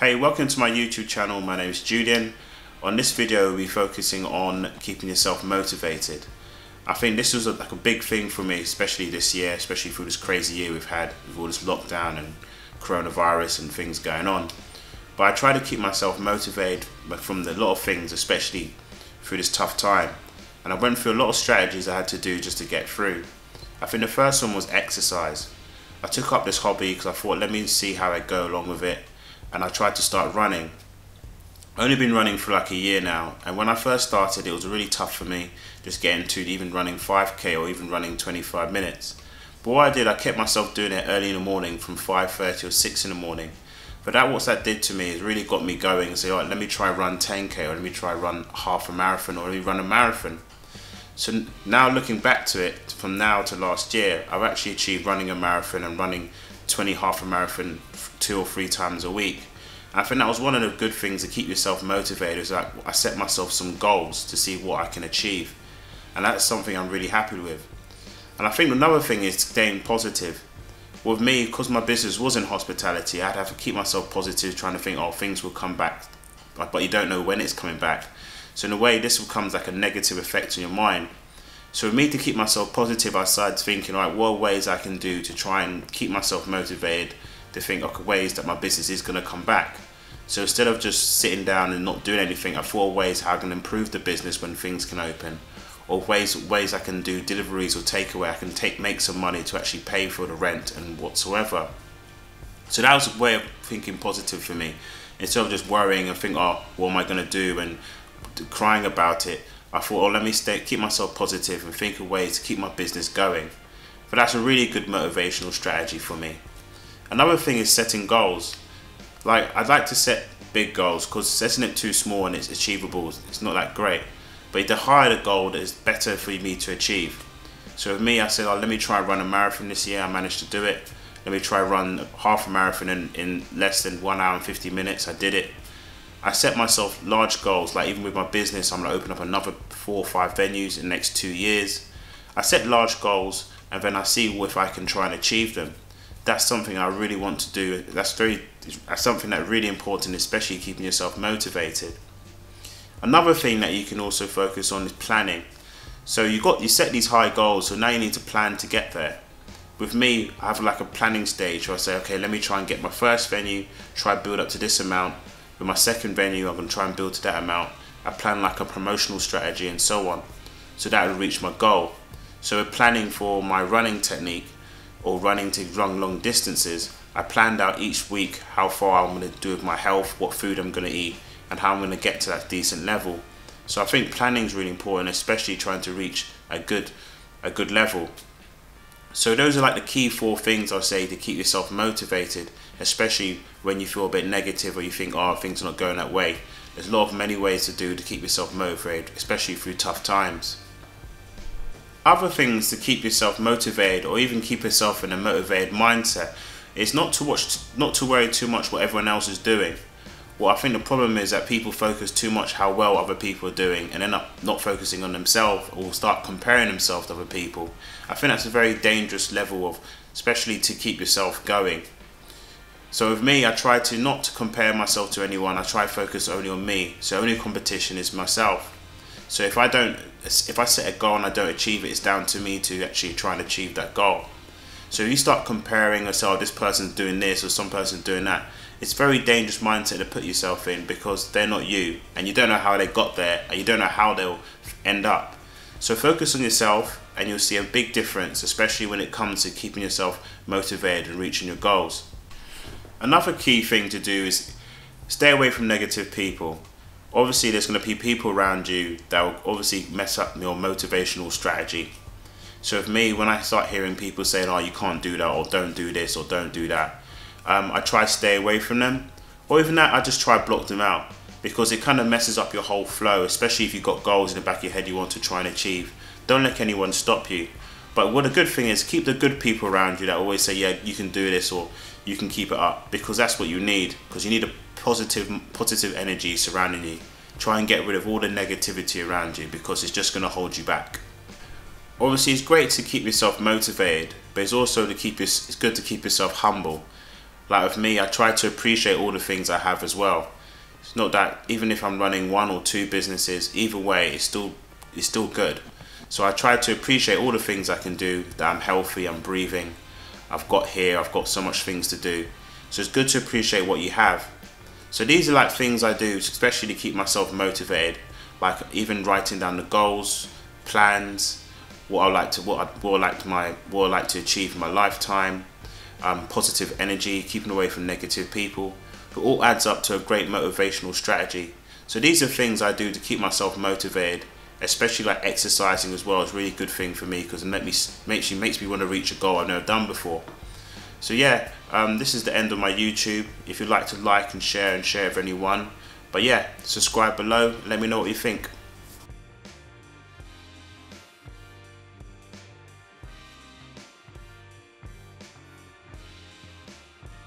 Hey, welcome to my YouTube channel. My name is Julian. On this video, we'll be focusing on keeping yourself motivated. I think this was a, like a big thing for me, especially this year, especially through this crazy year we've had with all this lockdown and coronavirus and things going on. But I try to keep myself motivated from a lot of things, especially through this tough time. And I went through a lot of strategies I had to do just to get through. I think the first one was exercise. I took up this hobby because I thought, let me see how I go along with it and I tried to start running. I've only been running for like a year now, and when I first started, it was really tough for me just getting to even running 5k or even running 25 minutes. But what I did, I kept myself doing it early in the morning from 5:30 or 6 in the morning. But that what that did to me is really got me going and say, all right, let me try run 10k or let me try run half a marathon or let me run a marathon. So now looking back to it, from now to last year, I've actually achieved running a marathon and running 20 half a marathon two or three times a week. I think that was one of the good things to keep yourself motivated. Is like I set myself some goals to see what I can achieve, and that's something I'm really happy with. And I think another thing is staying positive. With me, because my business was in hospitality, I'd have to keep myself positive, trying to think, oh, things will come back, but you don't know when it's coming back. So in a way, this becomes like a negative effect on your mind. So for me to keep myself positive, I started thinking, right, what ways I can do to try and keep myself motivated to think, okay, ways that my business is going to come back. So instead of just sitting down and not doing anything, I thought ways how I can improve the business when things can open, or ways ways I can do deliveries or takeaway. I can take make some money to actually pay for the rent and whatsoever. So that was a way of thinking positive for me. Instead of just worrying and think, oh, what am I going to do and crying about it, I thought, oh, let me stay, keep myself positive and think of ways to keep my business going. But that's a really good motivational strategy for me. Another thing is setting goals. Like I'd like to set big goals because setting it too small and it's achievable, it's not that great. But the higher the goal, is better for me to achieve. So with me, I said, oh, let me try run a marathon this year. I managed to do it. Let me try run half a marathon in, in less than one hour and 50 minutes. I did it. I set myself large goals, like even with my business, I'm gonna open up another four or five venues in the next two years. I set large goals and then I see if I can try and achieve them that's something I really want to do. That's very that's something that's really important, especially keeping yourself motivated. Another thing that you can also focus on is planning. So you got you set these high goals, so now you need to plan to get there. With me, I have like a planning stage where I say, okay, let me try and get my first venue, try build up to this amount. With my second venue, I'm gonna try and build to that amount. I plan like a promotional strategy and so on, so that will reach my goal. So we're planning for my running technique, or running to run long distances, I planned out each week how far I'm going to do with my health, what food I'm going to eat, and how I'm going to get to that decent level. So I think planning is really important, especially trying to reach a good, a good level. So those are like the key four things I'll say to keep yourself motivated, especially when you feel a bit negative or you think, oh, things are not going that way. There's a lot of many ways to do to keep yourself motivated, especially through tough times other things to keep yourself motivated or even keep yourself in a motivated mindset is not to watch not to worry too much what everyone else is doing well i think the problem is that people focus too much how well other people are doing and end up not focusing on themselves or start comparing themselves to other people. I think that's a very dangerous level of especially to keep yourself going. So with me i try to not compare myself to anyone. I try to focus only on me. So only competition is myself. So if I don't, if I set a goal and I don't achieve it, it's down to me to actually try and achieve that goal. So if you start comparing yourself, oh, this person's doing this or some person's doing that, it's very dangerous mindset to put yourself in because they're not you and you don't know how they got there and you don't know how they'll end up. So focus on yourself and you'll see a big difference, especially when it comes to keeping yourself motivated and reaching your goals. Another key thing to do is stay away from negative people obviously there's going to be people around you that will obviously mess up your motivational strategy. So for me, when I start hearing people saying, oh, you can't do that, or don't do this, or don't do that, um, I try to stay away from them. Or even that, I just try to block them out because it kind of messes up your whole flow, especially if you've got goals in the back of your head you want to try and achieve. Don't let anyone stop you. But what a good thing is, keep the good people around you that always say, yeah, you can do this, or you can keep it up, because that's what you need, because you need a positive positive energy surrounding you. Try and get rid of all the negativity around you because it's just going to hold you back. Obviously, it's great to keep yourself motivated, but it's also to keep it's good to keep yourself humble. like with me, I try to appreciate all the things I have as well. It's not that even if I'm running one or two businesses, either way, it's still it's still good. So I try to appreciate all the things I can do. That I'm healthy, I'm breathing, I've got here, I've got so much things to do. So it's good to appreciate what you have. So these are like things I do, especially to keep myself motivated. Like even writing down the goals, plans, what I like to what I, what I like my what I like to achieve in my lifetime, um, positive energy, keeping away from negative people. It all adds up to a great motivational strategy. So these are things I do to keep myself motivated, especially like exercising as well is really good thing for me because it make me makes makes me want to reach a goal I've never done before. So yeah, um, this is the end of my YouTube. If you'd like to like and share and share with anyone, but yeah, subscribe below. Let me know what you think.